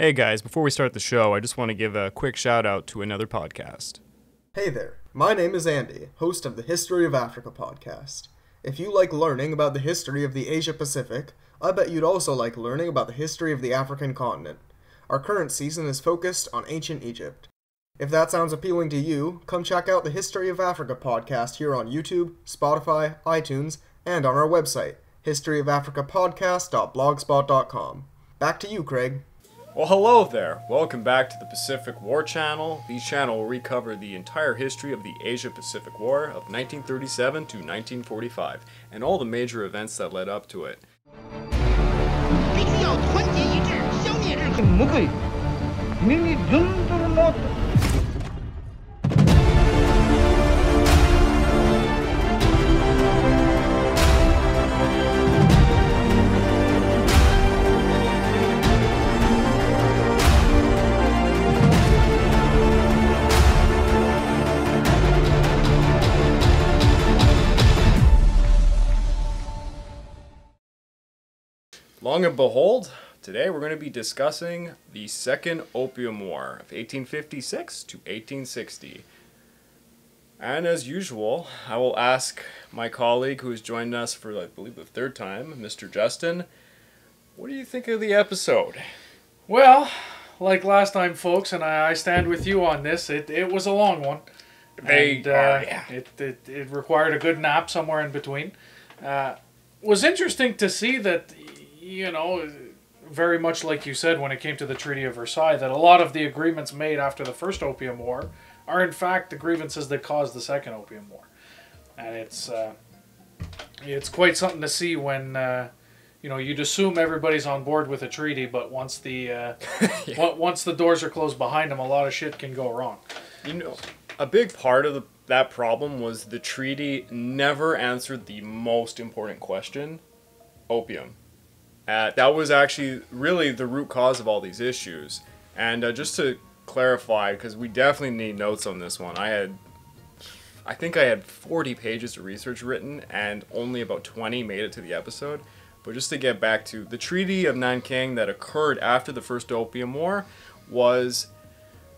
Hey guys, before we start the show, I just want to give a quick shout out to another podcast. Hey there, my name is Andy, host of the History of Africa podcast. If you like learning about the history of the Asia Pacific, I bet you'd also like learning about the history of the African continent. Our current season is focused on ancient Egypt. If that sounds appealing to you, come check out the History of Africa podcast here on YouTube, Spotify, iTunes, and on our website, historyofafricapodcast.blogspot.com. Back to you, Craig. Well, hello there. Welcome back to the Pacific War Channel. The channel will recover the entire history of the Asia Pacific War of 1937 to 1945 and all the major events that led up to it. Long and behold, today we're going to be discussing the Second Opium War of 1856 to 1860. And as usual, I will ask my colleague who has joined us for, I believe, the third time, Mr. Justin, what do you think of the episode? Well, like last time, folks, and I, I stand with you on this. It, it was a long one. They and, are, uh, yeah. It, it, it required a good nap somewhere in between. Uh, was interesting to see that, you know, very much like you said when it came to the Treaty of Versailles, that a lot of the agreements made after the First Opium War are in fact the grievances that caused the Second Opium War, and it's uh, it's quite something to see when. Uh, you know, you'd assume everybody's on board with a treaty, but once the uh, on- once the doors are closed behind them, a lot of shit can go wrong. You know, a big part of the, that problem was the treaty never answered the most important question opium. Uh, that was actually really the root cause of all these issues. And uh, just to clarify, because we definitely need notes on this one, I had. I think I had 40 pages of research written, and only about 20 made it to the episode. But just to get back to the Treaty of Nanking that occurred after the First Opium War was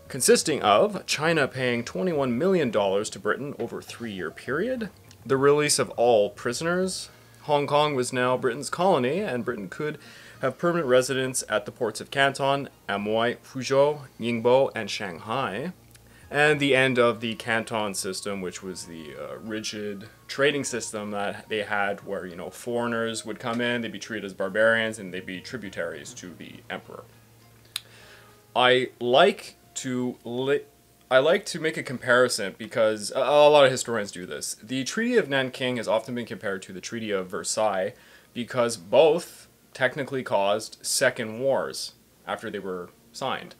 consisting of China paying $21 million to Britain over a three year period, the release of all prisoners. Hong Kong was now Britain's colony, and Britain could have permanent residence at the ports of Canton, Amoy, Fuzhou, Ningbo, and Shanghai. And the end of the Canton system, which was the uh, rigid trading system that they had, where you know foreigners would come in, they'd be treated as barbarians, and they'd be tributaries to the emperor. I like to li- I like to make a comparison because a, lot of historians do this. The Treaty of Nanking has often been compared to the Treaty of Versailles because both technically caused second wars after they were signed.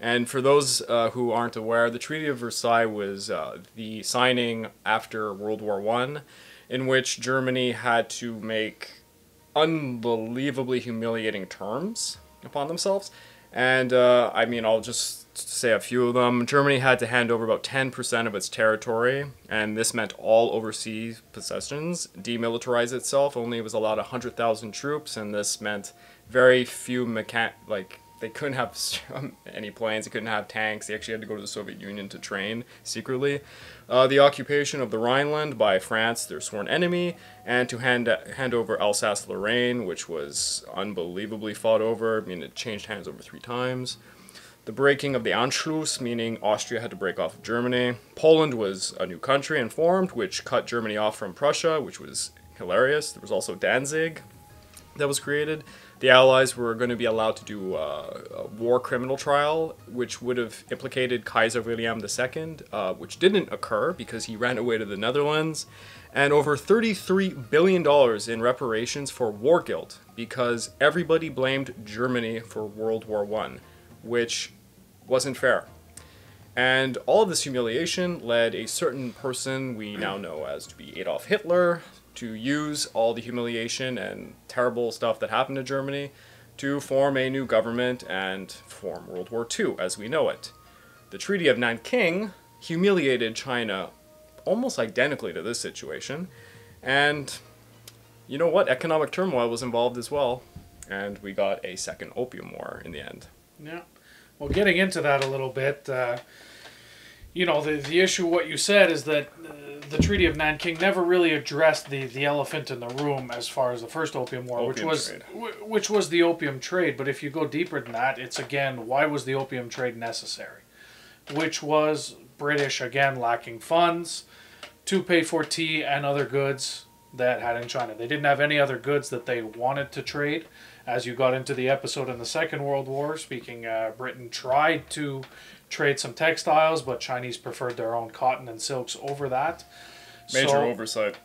And for those uh, who aren't aware, the Treaty of Versailles was uh, the signing after World War One, in which Germany had to make unbelievably humiliating terms upon themselves. And uh, I mean, I'll just say a few of them. Germany had to hand over about 10% of its territory, and this meant all overseas possessions. Demilitarize itself, only was allowed 100,000 troops, and this meant very few mechan- like they couldn't have any planes, they couldn't have tanks. They actually had to go to the Soviet Union to train secretly. Uh, the occupation of the Rhineland by France, their sworn enemy, and to hand hand over Alsace-Lorraine, which was unbelievably fought over. I mean, it changed hands over three times. The breaking of the Anschluss, meaning Austria had to break off of Germany. Poland was a new country and formed, which cut Germany off from Prussia, which was hilarious. There was also Danzig that was created. The Allies were going to be allowed to do uh, a war criminal trial, which would have implicated Kaiser William II, uh, which didn't occur because he ran away to the Netherlands, and over $33 billion in reparations for war guilt because everybody blamed Germany for World War I, which wasn't fair. And all of this humiliation led a certain person we now know as to be Adolf Hitler to use all the humiliation and terrible stuff that happened to Germany to form a new government and form World War II as we know it. The Treaty of Nanking humiliated China almost identically to this situation, and you know what? Economic turmoil was involved as well, and we got a second Opium War in the end. Yeah. Well, getting into that a little bit, uh, you know, the, the issue, what you said, is that uh, the Treaty of Nanking never really addressed the, the elephant in the room as far as the first Opium War, which was wh- which was the opium trade. But if you go deeper than that, it's again, why was the opium trade necessary? Which was British again lacking funds to pay for tea and other goods that had in China. They didn't have any other goods that they wanted to trade. As you got into the episode in the Second World War, speaking, uh, Britain tried to trade some textiles, but Chinese preferred their own cotton and silks over that. Major So- oversight.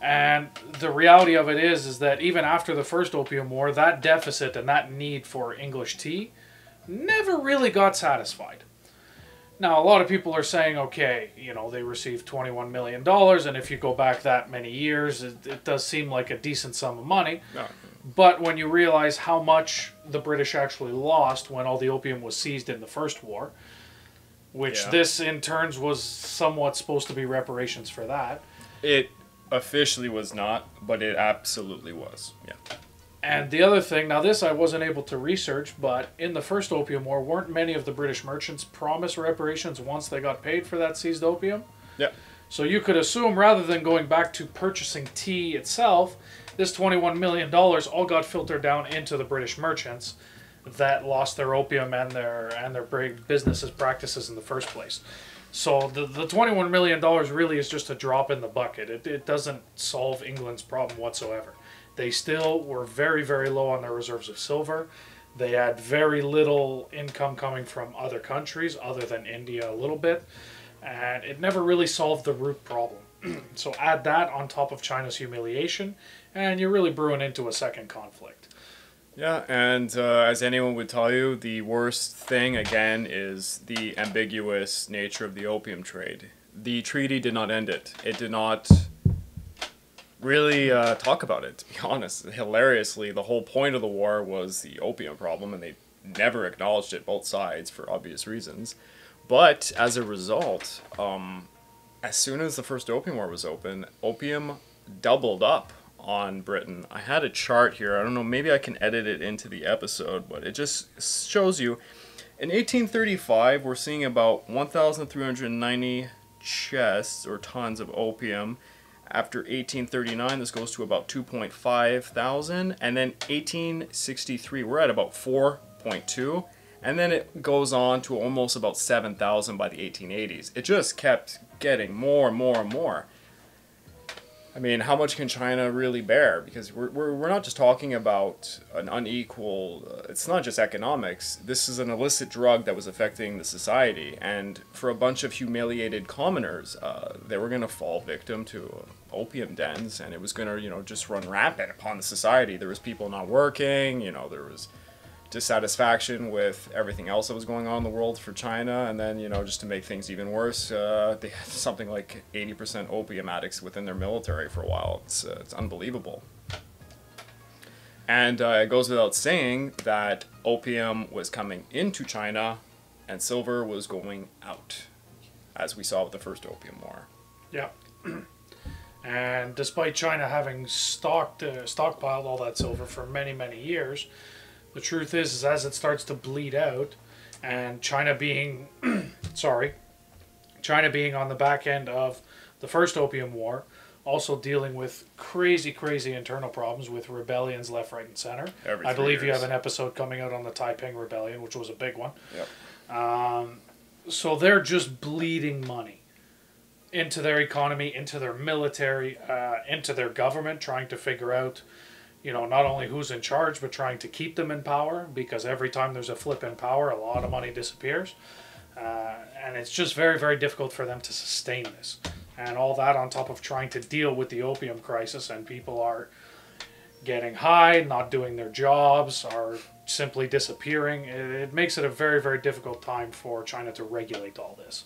and the reality of it is, is that even after the first Opium War, that deficit and that need for English tea never really got satisfied. Now, a lot of people are saying, okay, you know, they received $21 million, and if you go back that many years, it, it does seem like a decent sum of money. No. But when you realize how much the British actually lost when all the opium was seized in the First War, which Yeah. this in turns was somewhat supposed to be reparations for that, It officially was not, but it absolutely was. Yeah. And the other thing, now this I wasn't able to research, but in the first Opium War, weren't many of the British merchants promised reparations once they got paid for that seized opium? Yeah. So you could assume rather than going back to purchasing tea itself, this $21 million all got filtered down into the British merchants that lost their opium and their and their big businesses practices in the first place. So the, the $21 million really is just a drop in the bucket. It, it doesn't solve England's problem whatsoever. They still were very, very low on their reserves of silver. They had very little income coming from other countries other than India a little bit. And it never really solved the root problem. so add that on top of China's humiliation, and you're really brewing into a second conflict. Yeah, and uh, as anyone would tell you, the worst thing, again, is the ambiguous nature of the opium trade. The treaty did not end it. It did not really uh, talk about it, to be honest. Hilariously, the whole point of the war was the opium problem, and they never acknowledged it, both sides, for obvious reasons. But as a result, um, as soon as the first opium war was open, opium doubled up on Britain. I had a chart here. I don't know, maybe I can edit it into the episode, but it just shows you. In 1835, we're seeing about 1,390 chests or tons of opium. After 1839, this goes to about 2.5 thousand, and then 1863, we're at about 4.2, and then it goes on to almost about 7,000 by the 1880s. It just kept getting more and more and more. I mean, how much can China really bear? Because we're, we're, we're not just talking about an unequal, uh, it's not just economics. This is an illicit drug that was affecting the society. And for a bunch of humiliated commoners, uh, they were going to fall victim to opium dens and it was going to, you know, just run rampant upon the society. There was people not working, you know, there was dissatisfaction with everything else that was going on in the world for China, and then you know just to make things even worse, uh, they had something like 80% opium addicts within their military for a while. It's uh, it's unbelievable. And uh, it goes without saying that opium was coming into China, and silver was going out, as we saw with the first opium war. Yeah. and despite China having stocked uh, stockpiled all that silver for many many years, the truth is, is as it starts to bleed out, and China being, sorry, China being on the back end of the first Opium War, also dealing with crazy crazy internal problems with rebellions left, right, and center. Every I believe you have an episode coming out on the Taiping Rebellion, which was a big one. Yep. Um, so they're just bleeding money into their economy, into their military, uh, into their government, trying to figure out, you know, not only who's in charge, but trying to keep them in power. Because every time there's a flip in power, a lot of money disappears, uh, and it's just very, very difficult for them to sustain this. And all that on top of trying to deal with the opium crisis, and people are getting high, not doing their jobs, are simply disappearing. It, it makes it a very, very difficult time for China to regulate all this.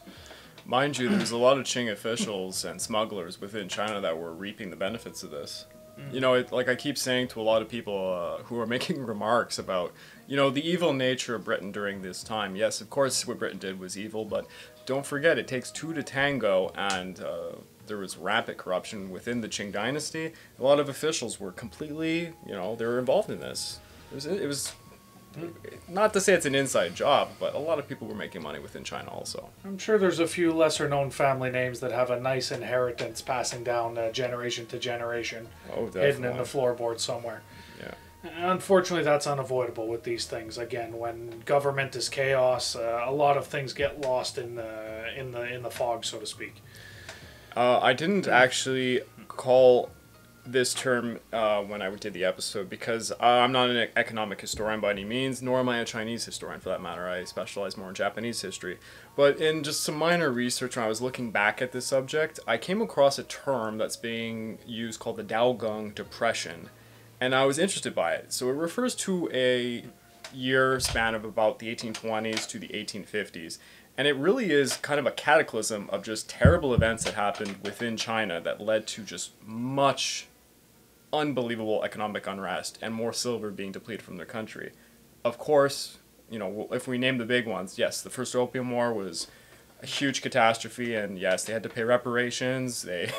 Mind you, there's a lot of Qing officials and smugglers within China that were reaping the benefits of this. You know, it, like I keep saying to a lot of people uh, who are making remarks about, you know, the evil nature of Britain during this time. Yes, of course, what Britain did was evil, but don't forget, it takes two to tango, and uh, there was rampant corruption within the Qing dynasty. A lot of officials were completely, you know, they were involved in this. It was, it was Not to say it's an inside job, but a lot of people were making money within China also. I'm sure there's a few lesser known family names that have a nice inheritance passing down uh, generation to generation, Oh, hidden in the floorboard somewhere. Yeah. Unfortunately, that's unavoidable with these things. Again, when government is chaos, uh, a lot of things get lost in the in the in the fog, so to speak. Uh, I didn't actually call this term uh, when I did the episode because I'm not an economic historian by any means, nor am I a Chinese historian for that matter. I specialize more in Japanese history. But in just some minor research, when I was looking back at this subject, I came across a term that's being used called the Daoguang Depression, and I was interested by it. So it refers to a year span of about the 1820s to the 1850s. And it really is kind of a cataclysm of just terrible events that happened within China that led to just much unbelievable economic unrest and more silver being depleted from their country. Of course, you know, if we name the big ones, yes, the First Opium War was a huge catastrophe, and yes, they had to pay reparations, they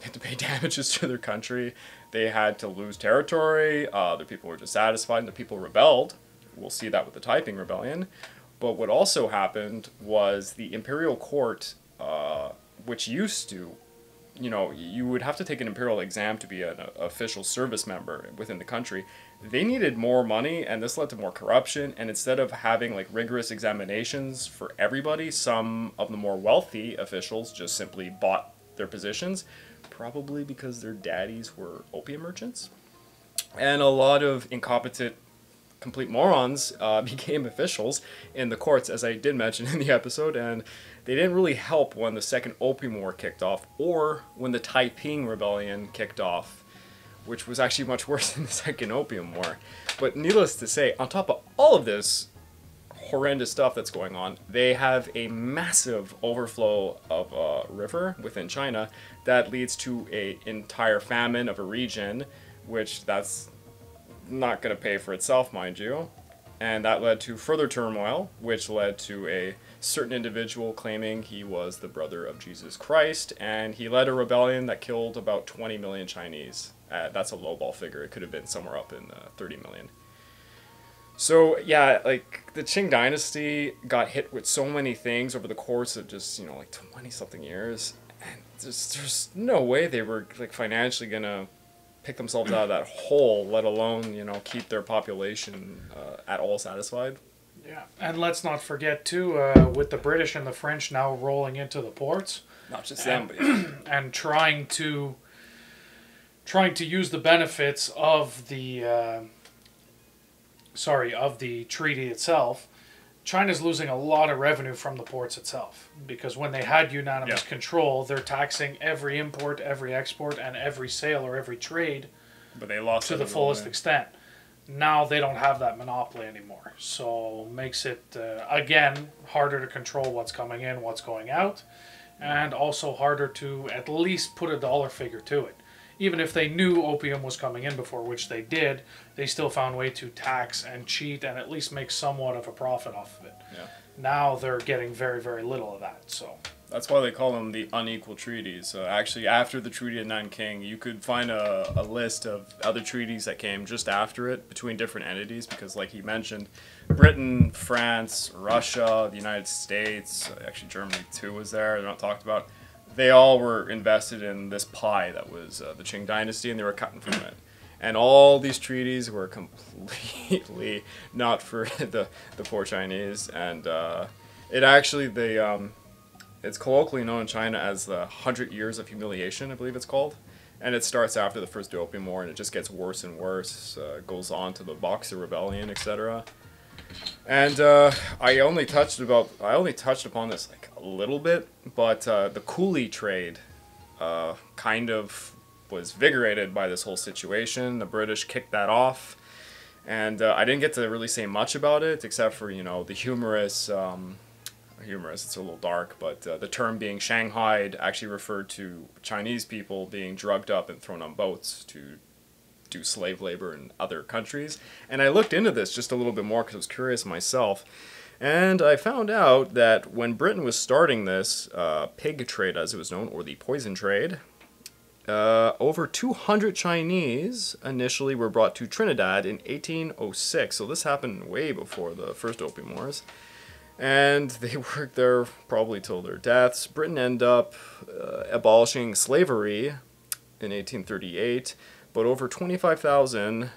had to pay damages to their country, they had to lose territory, uh, the people were dissatisfied, and the people rebelled. We'll see that with the Taiping Rebellion. But what also happened was the imperial court, uh, which used to, you know, you would have to take an imperial exam to be an official service member within the country. They needed more money, and this led to more corruption. And instead of having like rigorous examinations for everybody, some of the more wealthy officials just simply bought their positions, probably because their daddies were opium merchants. And a lot of incompetent complete morons uh, became officials in the courts, as I did mention in the episode, and they didn't really help when the Second Opium War kicked off or when the Taiping Rebellion kicked off, which was actually much worse than the Second Opium War. But needless to say, on top of all of this horrendous stuff that's going on, they have a massive overflow of a river within China that leads to an entire famine of a region, which that's not going to pay for itself, mind you. And that led to further turmoil, which led to a certain individual claiming he was the brother of Jesus Christ, and he led a rebellion that killed about 20 million Chinese. Uh, that's a lowball figure. It could have been somewhere up in uh, 30 million. So yeah, like the Qing dynasty got hit with so many things over the course of just you know like 20 something years, and there's there's no way they were like financially gonna pick themselves out of that hole, let alone you know keep their population uh, at all satisfied. Yeah, and let's not forget too, uh, with the British and the French now rolling into the ports Not just them, but and trying to trying to use the benefits of the uh, sorry of the treaty itself. China's losing a lot of revenue from the ports itself because when they had unanimous Yeah. control, they're taxing every import, every export, and every sale or every trade but they lost to the fullest extent. Now they don't have that monopoly anymore, so makes it uh, again harder to control what's coming in, what's going out, and also harder to at least put a dollar figure to it. Even if they knew opium was coming in before, which they did, they still found a way to tax and cheat and at least make somewhat of a profit off of it. Yeah. Now they're getting very, very little of that. So That's why they call them the unequal treaties. Uh, actually, after the Treaty of Nanking, you could find a, a list of other treaties that came just after it between different entities because, like he mentioned, Britain, France, Russia, the United States, actually Germany too was there, they're not talked about. They all were invested in this pie that was uh, the Qing dynasty and they were cutting from it. And all these treaties were completely not for the, the poor Chinese. And uh, it actually, they. Um, it's colloquially known in China as the Hundred Years of Humiliation, I believe it's called. And it starts after the First Opium War, and it just gets worse and worse. Uh, goes on to the Boxer Rebellion, etc. And uh, I only touched about I only touched upon this like a little bit, but uh, the coolie trade uh, kind of was vigorated by this whole situation. The British kicked that off, and uh, I didn't get to really say much about it except for you know the humorous. Um, humorous. It's a little dark, but uh, the term being Shanghaied actually referred to Chinese people being drugged up and thrown on boats to do slave labor in other countries. And I looked into this just a little bit more because I was curious myself. And I found out that when Britain was starting this uh, pig trade, as it was known, or the poison trade, Uh, over 200 Chinese initially were brought to Trinidad in 1806. So this happened way before the first Opium Wars. And they worked there probably till their deaths. Britain ended up uh, abolishing slavery in 1838, but over 25,000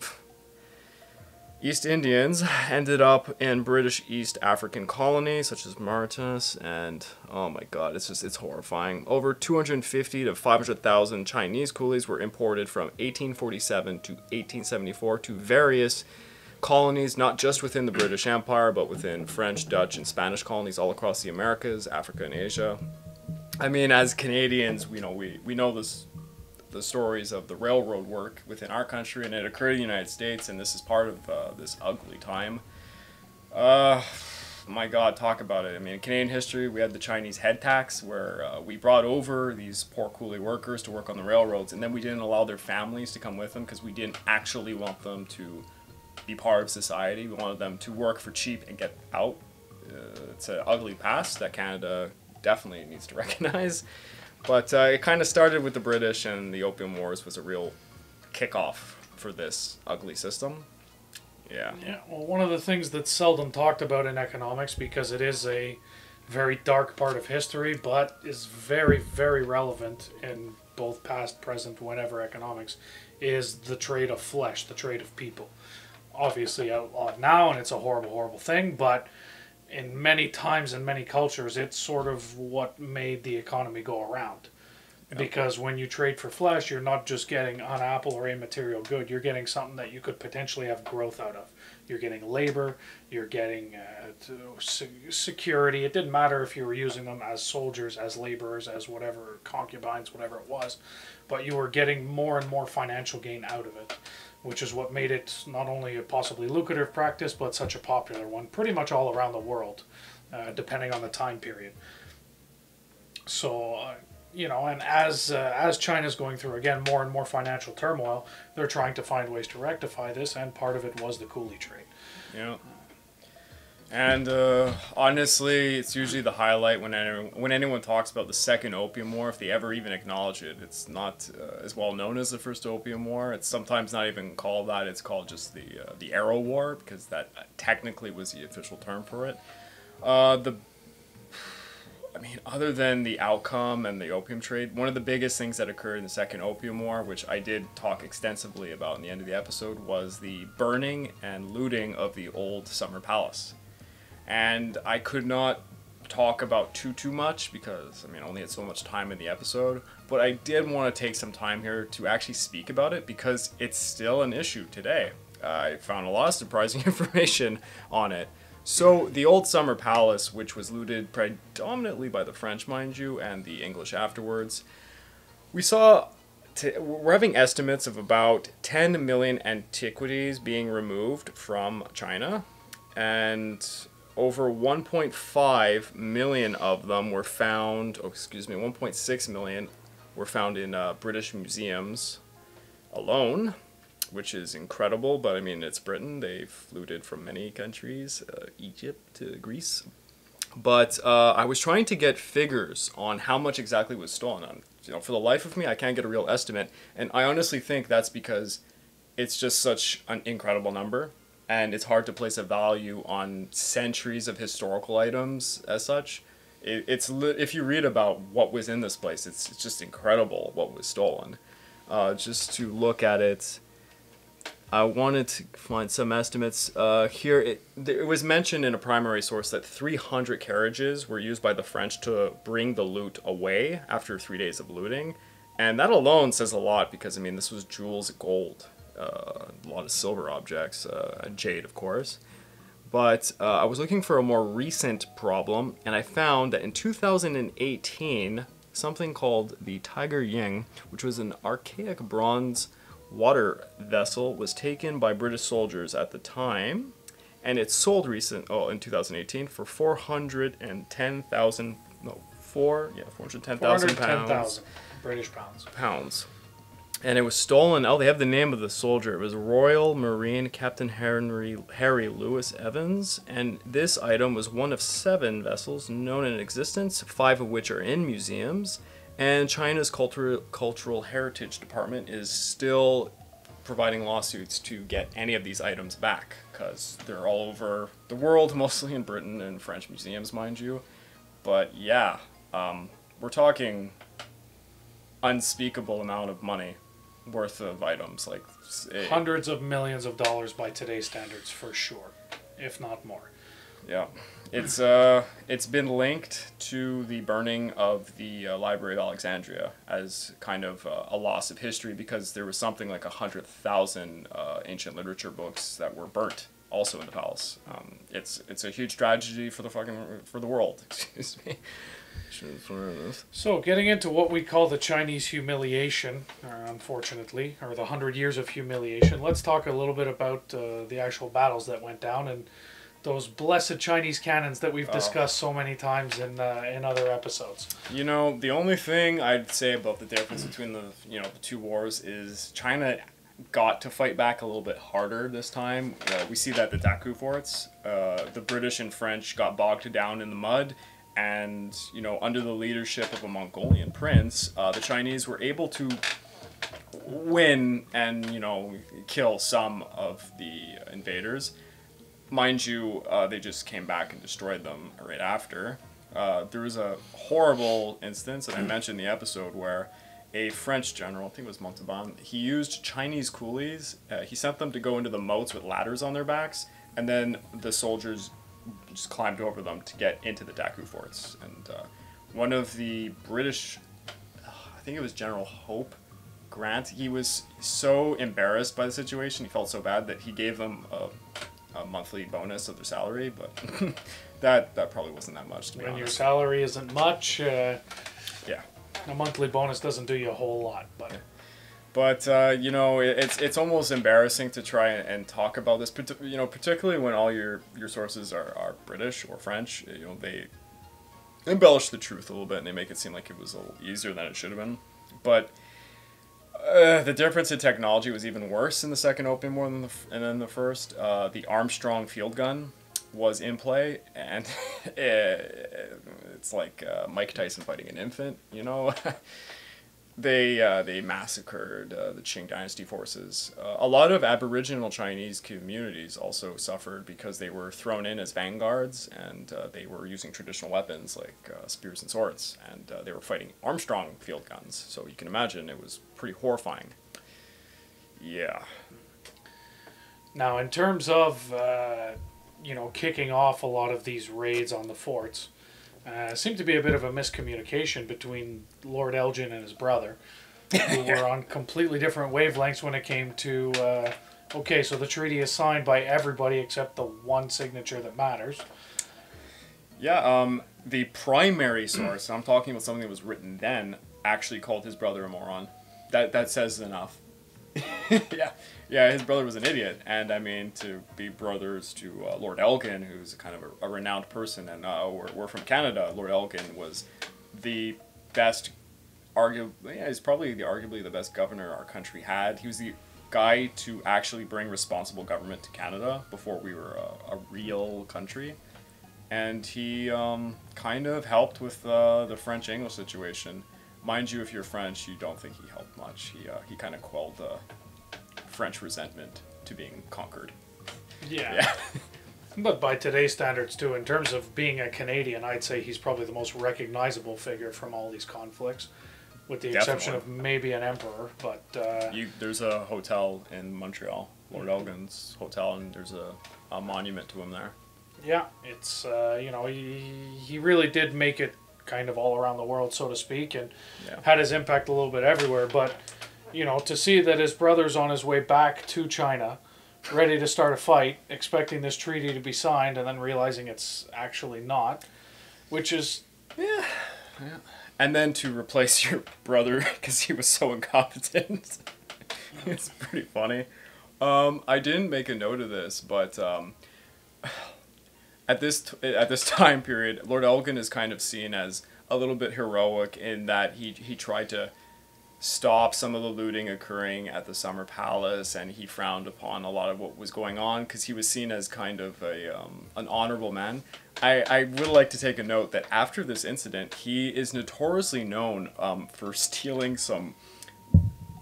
East Indians ended up in British East African colonies such as Mauritius and oh my god, it's just it's horrifying. Over 250 to 500,000 Chinese coolies were imported from 1847 to 1874 to various colonies not just within the British Empire but within French, Dutch and Spanish colonies all across the Americas, Africa and Asia. I mean, as Canadians, you know, we we know this the stories of the railroad work within our country, and it occurred in the United States, and this is part of uh, this ugly time. Uh, my God, talk about it. I mean, in Canadian history, we had the Chinese head tax, where uh, we brought over these poor coolie workers to work on the railroads, and then we didn't allow their families to come with them because we didn't actually want them to be part of society. We wanted them to work for cheap and get out. Uh, it's an ugly past that Canada definitely needs to recognize. But uh, it kind of started with the British, and the Opium Wars was a real kickoff for this ugly system. Yeah. Yeah, well, one of the things that's seldom talked about in economics because it is a very dark part of history, but is very, very relevant in both past, present, whenever economics, is the trade of flesh, the trade of people. Obviously outlawed now, and it's a horrible, horrible thing, but in many times and many cultures, it's sort of what made the economy go around. Because when you trade for flesh, you're not just getting an apple or a material good. You're getting something that you could potentially have growth out of. You're getting labor. You're getting uh, security. It didn't matter if you were using them as soldiers, as laborers, as whatever concubines, whatever it was, but you were getting more and more financial gain out of it, which is what made it not only a possibly lucrative practice, but such a popular one, pretty much all around the world, uh, depending on the time period. So, uh, you know, and as uh, as China's going through again more and more financial turmoil, they're trying to find ways to rectify this, and part of it was the coolie trade. Yeah. And uh, honestly, it's usually the highlight when anyone, when anyone talks about the Second Opium War, if they ever even acknowledge it. It's not uh, as well known as the First Opium War. It's sometimes not even called that. It's called just the uh, the Arrow War because that technically was the official term for it. Uh, the I mean, other than the outcome and the opium trade, one of the biggest things that occurred in the Second Opium War, which I did talk extensively about in the end of the episode, was the burning and looting of the old Summer Palace. And I could not talk about too too much because I mean only had so much time in the episode, but I did want to take some time here to actually speak about it because it's still an issue today. I found a lot of surprising information on it. So the old Summer Palace, which was looted predominantly by the French, mind you, and the English afterwards, we saw we're having estimates of about 10 million antiquities being removed from China, and over 1.5 million of them were found. Oh, excuse me, 1.6 million were found in uh, British museums alone, which is incredible. But I mean, it's Britain. They've looted from many countries, uh, Egypt to Greece. But uh, I was trying to get figures on how much exactly was stolen. On you know, for the life of me, I can't get a real estimate, and I honestly think that's because it's just such an incredible number, and it's hard to place a value on centuries of historical items as such. It, it's if you read about what was in this place, it's, it's just incredible what was stolen. Uh, just to look at it, I wanted to find some estimates. Uh, here, it, it was mentioned in a primary source that 300 carriages were used by the French to bring the loot away after three days of looting. And that alone says a lot because, I mean, this was jewels, gold, a lot of silver objects, uh, jade, of course. But uh, I was looking for a more recent problem, and I found that in 2018, something called the Tiger Ying, which was an archaic bronze water vessel, was taken by British soldiers at the time, and it sold recent oh in 2018 for 410,000 no four yeah 410,000 pounds 410,000 British pounds. pounds. And it was stolen. Oh, they have the name of the soldier. It was Royal Marine Captain Henry Harry Lewis Evans, and this item was one of seven vessels known in existence, five of which are in museums. And China's cultural cultural heritage department is still providing lawsuits to get any of these items back because they're all over the world, mostly in Britain and French museums, mind you. But yeah, um, we're talking unspeakable amount of money worth of items like it- Hundreds of millions of dollars by today's standards, for sure, if not more. Yeah, it's uh, it's been linked to the burning of the uh, Library of Alexandria as kind of uh, a loss of history because there was something like a hundred thousand uh, ancient literature books that were burnt also in the palace. Um, it's it's a huge tragedy for the fucking for the world. Excuse me. Should've sworn this. So, getting into what we call the Chinese humiliation, or unfortunately, or the hundred years of humiliation, let's talk a little bit about uh, the actual battles that went down and those blessed Chinese cannons that we've discussed so many times in uh, in other episodes. You know, the only thing I'd say about the difference between the you know the two wars is China got to fight back a little bit harder this time. Uh, we see that the Dagu forts, uh, the British and French got bogged down in the mud, and you know under the leadership of a Mongolian prince, uh, the Chinese were able to win and you know kill some of the invaders. Mind you, uh, they just came back and destroyed them right after. Uh, there was a horrible instance that I mentioned in the episode where a French general, I think it was Montauban, he used Chinese coolies. Uh, he sent them to go into the moats with ladders on their backs, and then the soldiers just climbed over them to get into the Dagu forts. And uh, one of the British, I think it was General Hope Grant, he was so embarrassed by the situation, he felt so bad that he gave them a, a monthly bonus of their salary, but that that probably wasn't that much to be When your honest. salary isn't much, uh, Yeah. a monthly bonus doesn't do you a whole lot. But But uh, you know, it's it's almost embarrassing to try and, and talk about this. You know, particularly when all your your sources are, are British or French. You know, they embellish the truth a little bit and they make it seem like it was a little easier than it should have been. But uh, the difference in technology was even worse in the second opium war than the and then the first. Uh, the Armstrong field gun was in play, and it's like uh, Mike Tyson fighting an infant. You know. they uh, they massacred uh, the Qing Dynasty forces. Uh, a lot of Aboriginal Chinese communities also suffered because they were thrown in as vanguards and uh, they were using traditional weapons like uh, spears and swords, and uh, they were fighting Armstrong field guns. So you can imagine it was pretty horrifying. Yeah. Now, in terms of you know kicking off a lot of these raids on the forts, uh, seemed to be a bit of a miscommunication between Lord Elgin and his brother, who were on completely different wavelengths when it came to. Uh, okay, so the treaty is signed by everybody except the one signature that matters. Yeah, um, the primary source, I'm talking about something that was written then, actually called his brother a moron. That that says enough. yeah, yeah, his brother was an idiot, and I mean to be brothers to uh, Lord Elgin, who's kind of a, a renowned person, and uh, we're, we're from Canada. Lord Elgin was the best, arguably, yeah, he's probably the arguably the best governor our country had. He was the guy to actually bring responsible government to Canada before we were a, a real country and he um, kind of helped with uh, the French English situation. Mind you, if you're French, you don't think he helped much. He, uh, he kind of quelled the French resentment to being conquered. Yeah. Yeah. But by today's standards, too, in terms of being a Canadian, I'd say he's probably the most recognizable figure from all these conflicts, with the exception of maybe an emperor. But uh, you, there's a hotel in Montreal, Lord Elgin's hotel, and there's a, a monument to him there. yeah, it's uh, you know he he really did make it kind of all around the world, so to speak, and Yeah. had his impact a little bit everywhere. But you know, to see that his brother's on his way back to China, ready to start a fight, expecting this treaty to be signed, and then realizing it's actually not, which is yeah. And then to replace your brother because he was so incompetent. it's pretty funny. Um, I didn't make a note of this, but um, at this t- at this time period, Lord Elgin is kind of seen as a little bit heroic in that he he tried to stop some of the looting occurring at the Summer Palace, and he frowned upon a lot of what was going on because he was seen as kind of a um, an honorable man. I, I would like to take a note that after this incident, he is notoriously known um, for stealing some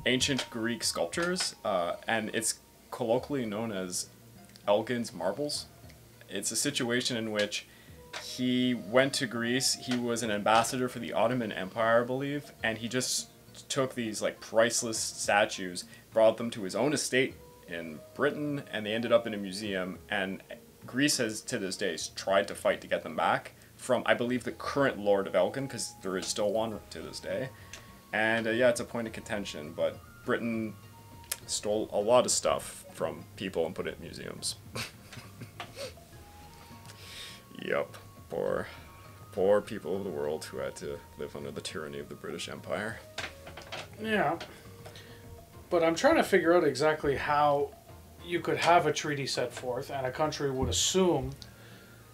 ancient Greek sculptures, uh, and it's colloquially known as Elgin's marbles. It's a situation in which he went to Greece. He was an ambassador for the Ottoman Empire, I believe, and he just took these like priceless statues, brought them to his own estate in Britain, and they ended up in a museum. And Greece has to this day tried to fight to get them back from, I believe, the current Lord of Elgin, because there is still one to this day. And uh, yeah, it's a point of contention, but Britain stole a lot of stuff from people and put it in museums. yep, poor, poor people of the world who had to live under the tyranny of the British Empire. Yeah. But I'm trying to figure out exactly how you could have a treaty set forth and a country would assume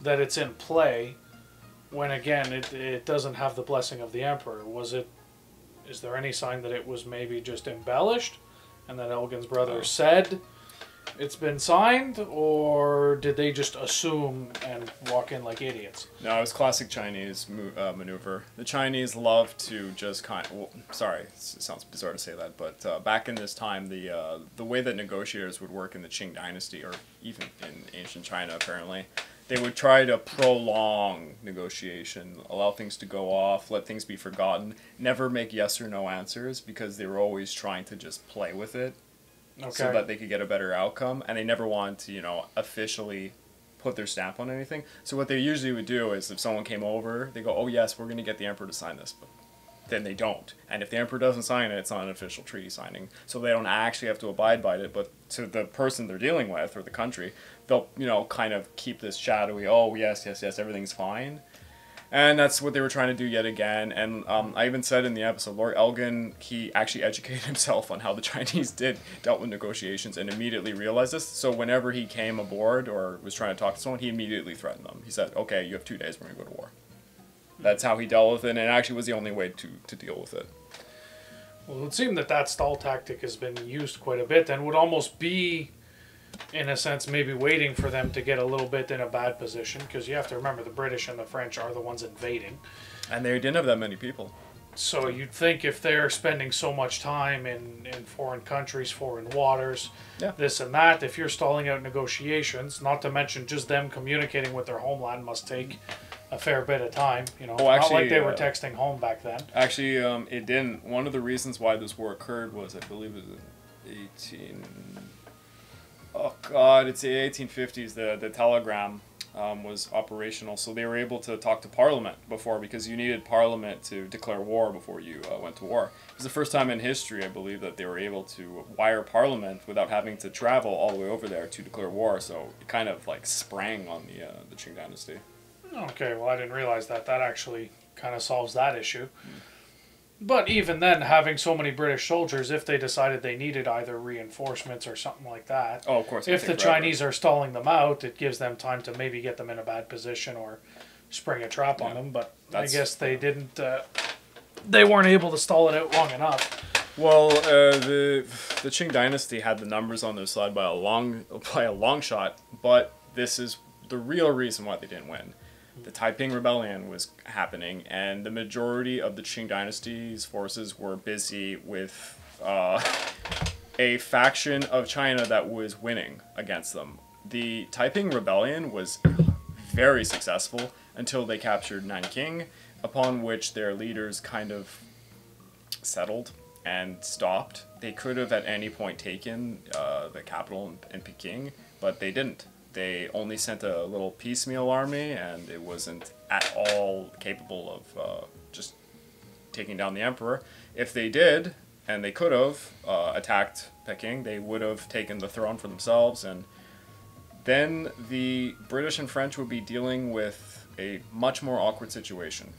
that it's in play when again it, it doesn't have the blessing of the emperor. Was it is there any sign that it was maybe just embellished and that Elgin's brother oh. said it's been signed or did they just assume and walk in like idiots? No, it was classic Chinese uh, maneuver. The Chinese love to just kind. Well, sorry, it sounds bizarre to say that, but uh, back in this time, the uh, the way that negotiators would work in the Qing Dynasty, or even in ancient China, apparently, they would try to prolong negotiation, allow things to go off, let things be forgotten, never make yes or no answers because they were always trying to just play with it Okay. so that they could get a better outcome and they never wanted to you know officially put their stamp on anything. So what they usually would do is if someone came over they go oh yes we're going to get the emperor to sign this but then they don't. And if the emperor doesn't sign it it's not an official treaty signing. So they don't actually have to abide by it but to the person they're dealing with or the country they'll you know kind of keep this shadowy oh yes yes yes everything's fine and that's what they were trying to do yet again. And um, I even said in the episode, Lord Elgin, he actually educated himself on how the Chinese did dealt with negotiations and immediately realized this. So whenever he came aboard or was trying to talk to someone, he immediately threatened them. He said, "Okay, you have two days. We're gonna go to war." That's how he dealt with it, and it actually was the only way to, to deal with it. Well, it would seem that that stall tactic has been used quite a bit and would almost be, in a sense, maybe waiting for them to get a little bit in a bad position because you have to remember the British and the French are the ones invading. And they didn't have that many people. So you'd think if they're spending so much time in, in foreign countries, foreign waters, Yeah. this and that, if you're stalling out negotiations, not to mention just them communicating with their homeland must take a fair bit of time. You know, Oh, not like they were uh, texting home back then. Actually, um, it didn't. One of the reasons why this war occurred was, I believe, it was in 18. Oh God, it's the 1850s. The the telegram um, was operational, so they were able to talk to Parliament before because you needed Parliament to declare war before you uh, went to war. It was the first time in history, I believe, that they were able to wire Parliament without having to travel all the way over there to declare war. So it kind of like sprang on the uh, the Qing dynasty. Okay, well, I didn't realize that. That actually kind of solves that issue. But even then, having so many British soldiers, if they decided they needed either reinforcements or something like that, Oh, of course. if the forever. Chinese are stalling them out, it gives them time to maybe get them in a bad position or spring a trap on them. But That's- I guess they didn't. Uh, they weren't able to stall it out long enough. Well, uh, the the Qing dynasty had the numbers on their side by a long by a long shot, but this is the real reason why they didn't win. The Taiping Rebellion was happening, and the majority of the Qing dynasty's forces were busy with uh, a faction of China that was winning against them. The Taiping Rebellion was very successful until they captured Nanking, upon which their leaders kind of settled and stopped. They could have at any point taken uh, the capital in, in Peking, but they didn't. They only sent a little piecemeal army, and it wasn't at all capable of uh, just taking down the emperor. If they did, and they could have uh, attacked Peking, they would have taken the throne for themselves, and then the British and French would be dealing with a much more awkward situation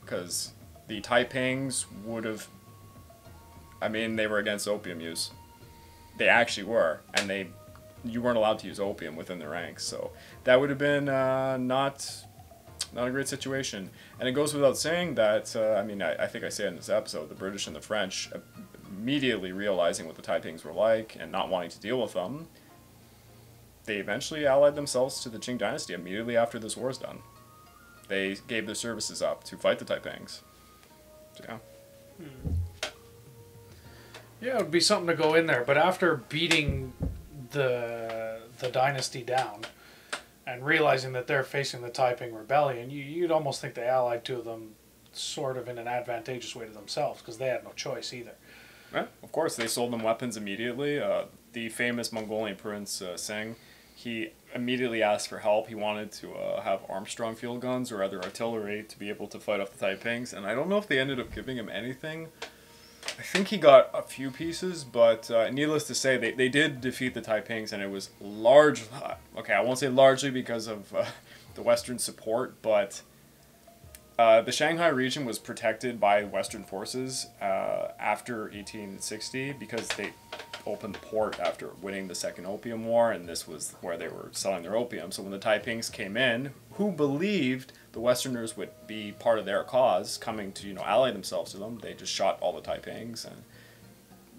because the Taipings would have. I mean, they were against opium use. They actually were, and they, you weren't allowed to use opium within the ranks. So that would have been uh, not, not a great situation. And it goes without saying that. Uh, I mean, I, I think I say it in this episode. The British and the French, immediately realizing what the Taipings were like and not wanting to deal with them, they eventually allied themselves to the Qing dynasty immediately after this war is done. They gave their services up to fight the Taipings. So, yeah. Yeah, it would be something to go in there. But after beating the the dynasty down and realizing that they're facing the Taiping rebellion, you, you'd almost think they allied to them sort of in an advantageous way to themselves because they had no choice either. Yeah, of course, they sold them weapons immediately. Uh, the famous Mongolian prince uh, he immediately asked for help. He wanted to uh, have Armstrong field guns or other artillery to be able to fight off the Taipings, and I don't know if they ended up giving him anything. I think he got a few pieces, but uh, needless to say, they, they did defeat the Taipings, and it was large. Okay, I won't say largely because of uh, the Western support, but uh, the Shanghai region was protected by Western forces uh, after 1860 because they opened the port after winning the Second Opium War, and this was where they were selling their opium. So when the Taipings came in, who believed the Westerners would be part of their cause, coming to you know ally themselves to them, they just shot all the Taipings and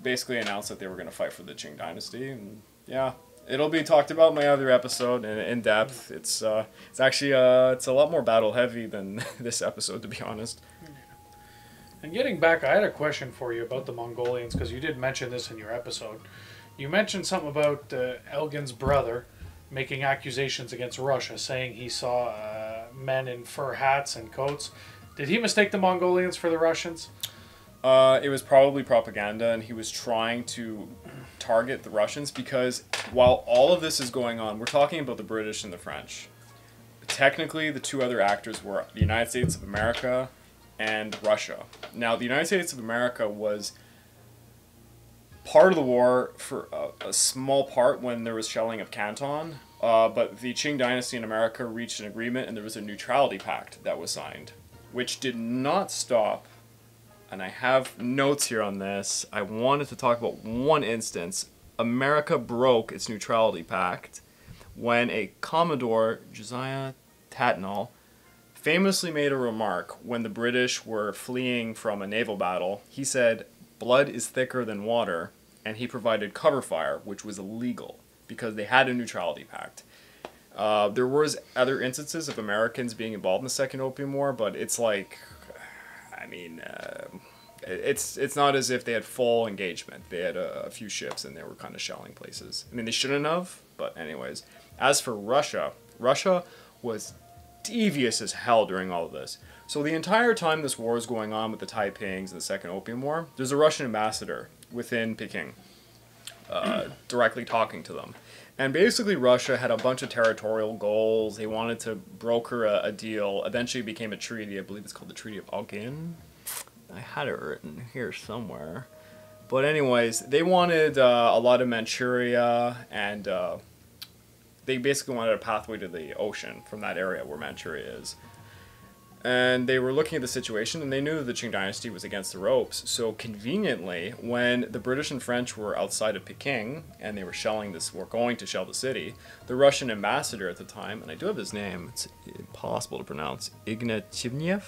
basically announced that they were going to fight for the Qing dynasty. And yeah, it'll be talked about in my other episode in, in depth. It's uh, it's actually uh, it's a lot more battle heavy than this episode, to be honest. And getting back, I had a question for you about the Mongolians because you did mention this in your episode. You mentioned something about uh, Elgin's brother making accusations against Russia, saying he saw uh, men in fur hats and coats. Did he mistake the Mongolians for the Russians? Uh, it was probably propaganda, and he was trying to target the Russians because while all of this is going on, we're talking about the British and the French. Technically, the two other actors were the United States of America and Russia. Now, the United States of America was part of the war for a, a small part when there was shelling of Canton, uh, but the Qing dynasty in America reached an agreement and there was a neutrality pact that was signed, which did not stop. And I have notes here on this. I wanted to talk about one instance. America broke its neutrality pact when a Commodore, Josiah Tatnall, famously made a remark when the British were fleeing from a naval battle. He said, Blood is thicker than water, and he provided cover fire, which was illegal because they had a neutrality pact. Uh, there was other instances of Americans being involved in the Second Opium War, but it's like, I mean, uh, it's it's not as if they had full engagement. They had a, a few ships and they were kind of shelling places. I mean, they shouldn't have, but anyways. As for Russia, Russia was devious as hell during all of this. So the entire time this war is going on with the Taipings and the Second Opium War, there's a Russian ambassador within Peking, uh, directly talking to them. And basically, Russia had a bunch of territorial goals. They wanted to broker a, a deal. Eventually, it became a treaty. I believe it's called the Treaty of Aigun. I had it written here somewhere. But anyways, they wanted uh, a lot of Manchuria, and uh, they basically wanted a pathway to the ocean from that area where Manchuria is. And they were looking at the situation, and they knew that the Qing dynasty was against the ropes. So conveniently, when the British and French were outside of Peking and they were shelling this, were going to shell the city, the Russian ambassador at the time, and I do have his name, it's impossible to pronounce, Ignatiev.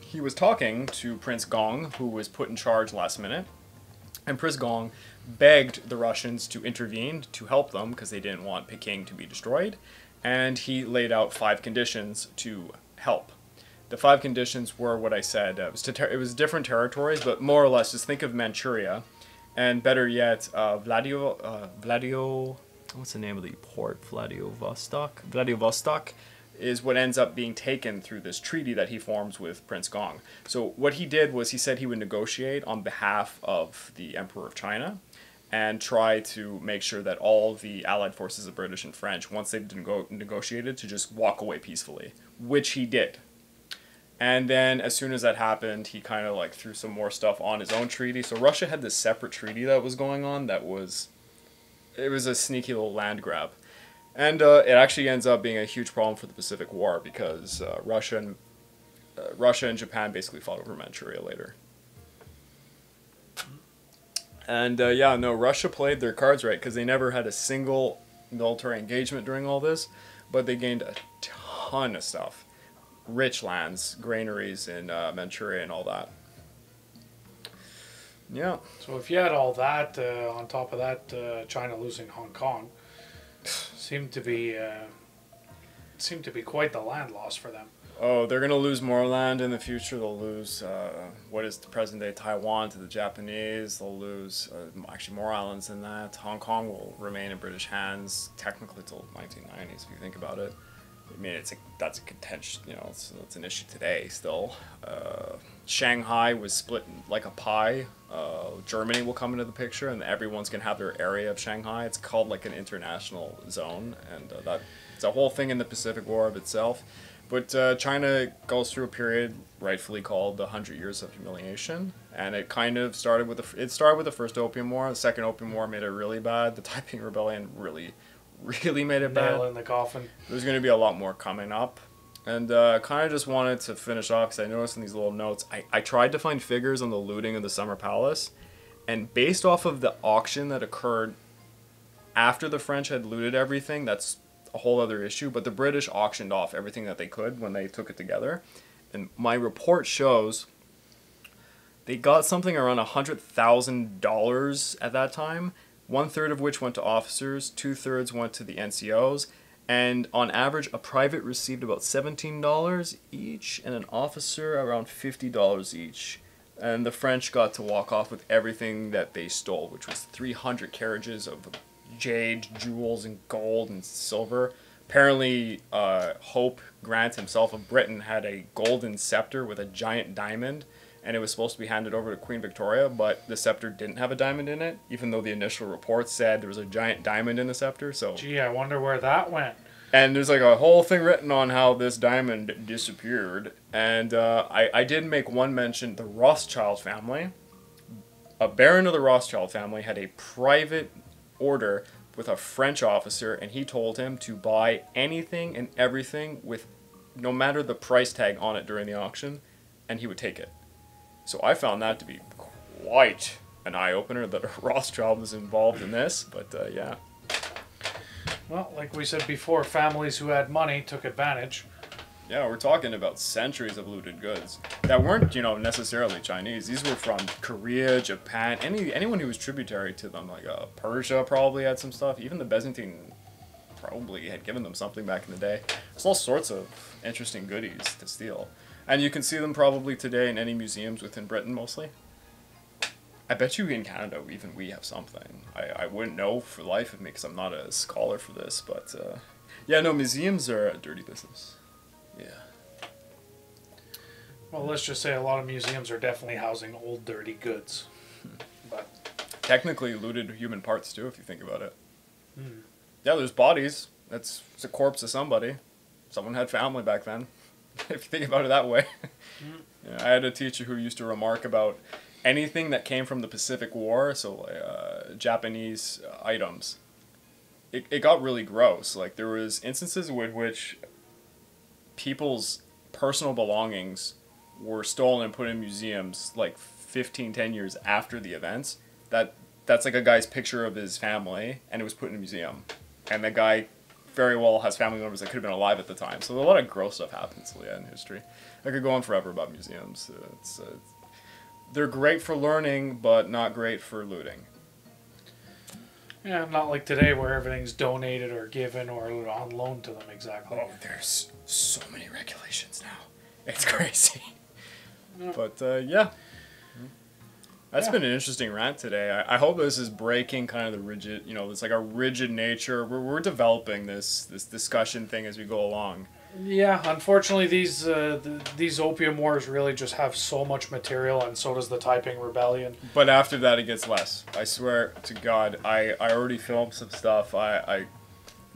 He was talking to Prince Gong, who was put in charge last minute, and Prince Gong begged the Russians to intervene to help them because they didn't want Peking to be destroyed, and he laid out five conditions to help. The five conditions were what I said. It was ter- it was different territories, but more or less, just think of Manchuria, and better yet, uh, Vladio, uh, Vladio, what's the name of the port? Vladivostok. Vladivostok is what ends up being taken through this treaty that he forms with Prince Gong. So what he did was he said he would negotiate on behalf of the Emperor of China and try to make sure that all the allied forces of British and French, once they've nego- negotiated, to just walk away peacefully, which he did. And then as soon as that happened, he kind of like threw some more stuff on his own treaty. So Russia had this separate treaty that was going on that was it was a sneaky little land grab. And uh, it actually ends up being a huge problem for the Pacific War because uh, Russia and uh, Russia and Japan basically fought over Manchuria later. And uh, yeah, no, Russia played their cards right because they never had a single military engagement during all this, but they gained a ton of stuff, rich lands, granaries in uh, Manchuria and all that. Yeah, So if you had all that uh, on top of that, uh, China losing Hong Kong, seemed to be uh, seemed to be quite the land loss for them. Oh, they're gonna lose more land in the future. They'll lose uh, what is the present day Taiwan to the Japanese. They'll lose uh, actually more islands than that. Hong Kong will remain in British hands technically till 1990s, if you think about it. I mean, it's a that's a contention. You know, it's, it's an issue today still. Uh, Shanghai was split like a pie. Uh, Germany will come into the picture, and everyone's gonna have their area of Shanghai. It's called like an international zone, and uh, that it's a whole thing in the Pacific War of itself. But uh, China goes through a period rightfully called the Hundred Years of Humiliation, and it kind of started with the it started with the first Opium War. The second Opium War made it really bad. The Taiping Rebellion really, really made it bad. In the coffin. There's going to be a lot more coming up. And uh, kind of just wanted to finish off because I noticed in these little notes, I, I tried to find figures on the looting of the Summer Palace. And based off of the auction that occurred after the French had looted everything, that's a whole other issue. But the British auctioned off everything that they could when they took it together. And my report shows they got something around $100,000 at that time, one third of which went to officers, two thirds went to the NCOs, and on average, a private received about $17 each, and an officer around $50 each. And the French got to walk off with everything that they stole, which was 300 carriages of jade, jewels, and gold and silver. Apparently, uh, Hope Grant himself of Britain had a golden scepter with a giant diamond, and it was supposed to be handed over to Queen Victoria, but the scepter didn't have a diamond in it, even though the initial report said there was a giant diamond in the scepter. So, Gee, I wonder where that went. and there's like a whole thing written on how this diamond disappeared. And uh, I, I did make one mention the Rothschild family. A baron of the Rothschild family had a private order with a French officer, and he told him to buy anything and everything with no matter the price tag on it during the auction, and he would take it. So I found that to be quite an eye opener that Rothschild was involved in this. But uh, yeah. Well, like we said before, families who had money took advantage. Yeah, we're talking about centuries of looted goods that weren't, you know, necessarily Chinese. These were from Korea, Japan, any anyone who was tributary to them, like uh, Persia probably had some stuff. Even the Byzantine probably had given them something back in the day. There's all sorts of interesting goodies to steal, and you can see them probably today in any museums within Britain, mostly. I bet you in Canada, even we have something. I, I wouldn't know for the life of me because I'm not a scholar for this, but uh, yeah, no, museums are a dirty business. Yeah. Well, let's just say a lot of museums are definitely housing old, dirty goods. But Technically looted human parts too, if you think about it. Yeah, there's bodies. That's it's a corpse of somebody. Someone had family back then. if you think about it that way. yeah, I had a teacher who used to remark about anything that came from the Pacific War, so uh, Japanese items. It, it got really gross. Like there was instances with which people's personal belongings were stolen and put in museums like 15 10 years after the events that that's like a guy's picture of his family and it was put in a museum and the guy very well has family members that could have been alive at the time so a lot of gross stuff happens yeah, in history i could go on forever about museums it's, uh, they're great for learning but not great for looting yeah, not like today where everything's donated or given or on loan to them exactly. Oh, there's so many regulations now. It's crazy. But uh, yeah. That's Yeah. been an interesting rant today. I, I hope this is breaking kind of the rigid, you know, it's like a rigid nature. We're, we're developing this this discussion thing as we go along. Yeah, unfortunately, these uh, th- these opium wars really just have so much material, and so does the Taiping Rebellion. But after that, it gets less. I swear to God, I, I already filmed some stuff. I, I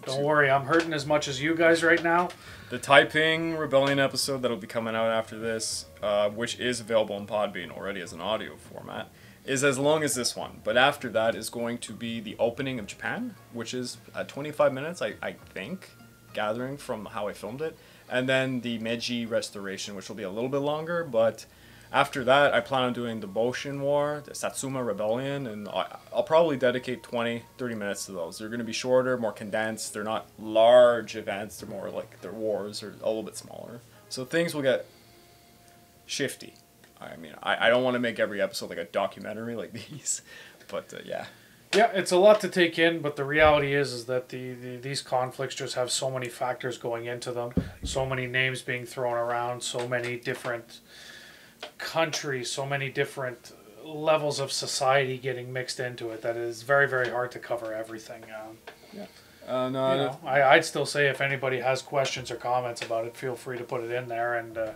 Don't worry, I'm hurting as much as you guys right now. the Taiping Rebellion episode that'll be coming out after this, uh, which is available on Podbean already as an audio format, is as long as this one. But after that is going to be the opening of Japan, which is uh, 25 minutes, I, I think, gathering from how I filmed it. And then the Meiji restoration, which will be a little bit longer, but after that, I plan on doing the Boshin War, the Satsuma Rebellion, and I'll probably dedicate 20, 30 minutes to those. They're going to be shorter, more condensed. They're not large events. They're more like their wars are a little bit smaller. So things will get shifty. I mean, I, I don't want to make every episode like a documentary like these, but uh, yeah. Yeah, it's a lot to take in, but the reality is is that the, the these conflicts just have so many factors going into them, so many names being thrown around, so many different countries, so many different levels of society getting mixed into it that it is very very hard to cover everything. Um, Uh, no, you know, I, I'd still say if anybody has questions or comments about it, feel free to put it in there, and uh,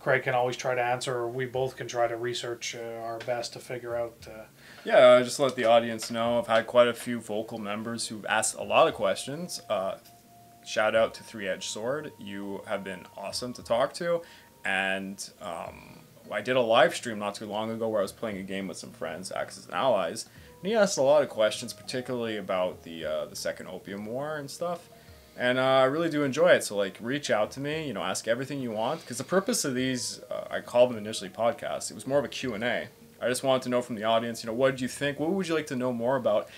Craig can always try to answer, or we both can try to research uh, our best to figure out. Uh, Yeah, just let the audience know. I've had quite a few vocal members who've asked a lot of questions. Uh, shout out to Three Edge Sword. You have been awesome to talk to. And um, I did a live stream not too long ago where I was playing a game with some friends, Axis and Allies. And he asked a lot of questions, particularly about the, uh, the Second Opium War and stuff. And uh, I really do enjoy it. So, like, reach out to me, you know, ask everything you want. Because the purpose of these, uh, I called them initially podcasts. It was more of a Q&A. I just wanted to know from the audience, you know, what did you think? What would you like to know more about?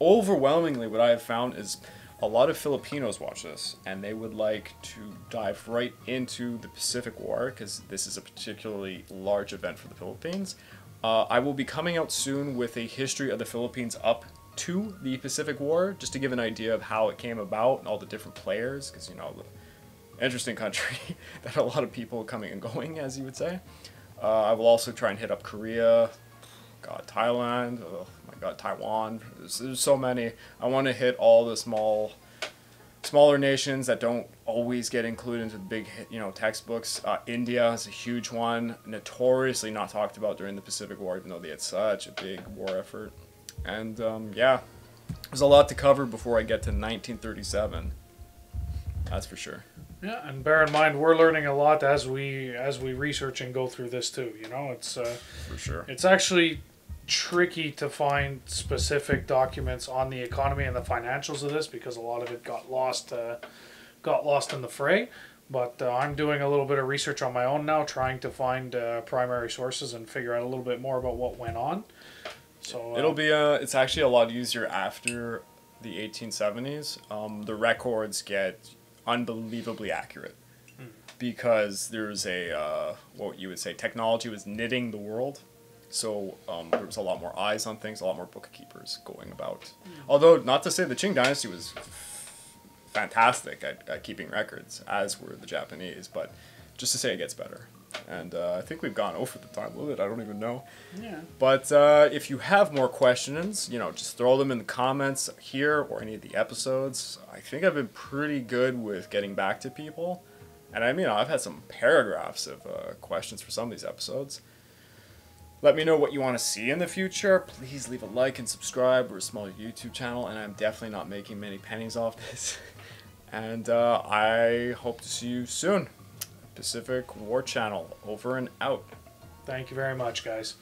Overwhelmingly, what I have found is a lot of Filipinos watch this, and they would like to dive right into the Pacific War because this is a particularly large event for the Philippines. Uh, I will be coming out soon with a history of the Philippines up to the Pacific War, just to give an idea of how it came about and all the different players, because you know, the interesting country that a lot of people coming and going, as you would say. Uh, I will also try and hit up Korea, God, Thailand, oh my God, Taiwan. There's, there's so many. I want to hit all the small, smaller nations that don't always get included into the big, you know, textbooks. Uh, India is a huge one, notoriously not talked about during the Pacific War, even though they had such a big war effort. And um, yeah, there's a lot to cover before I get to 1937. That's for sure. Yeah, and bear in mind we're learning a lot as we as we research and go through this too. You know, it's uh, For sure. it's actually tricky to find specific documents on the economy and the financials of this because a lot of it got lost uh, got lost in the fray. But uh, I'm doing a little bit of research on my own now, trying to find uh, primary sources and figure out a little bit more about what went on. So uh, It'll be uh it's actually a lot easier after the 1870s. Um, the records get unbelievably accurate because there's a uh, what you would say technology was knitting the world. So um, there was a lot more eyes on things, a lot more bookkeepers going about. Although not to say the Qing dynasty was fantastic at, at keeping records, as were the Japanese, but just to say it gets better. And uh, I think we've gone over the time limit. I don't even know. yeah. But uh, if you have more questions, you know, just throw them in the comments here or any of the episodes. I think I've been pretty good with getting back to people. And I mean, I've had some paragraphs of uh, questions for some of these episodes. Let me know what you want to see in the future. Please leave a like and subscribe. We're a small YouTube channel, and I'm definitely not making many pennies off this. And uh, I hope to see you soon. Pacific War Channel, over and out. Thank you very much, guys.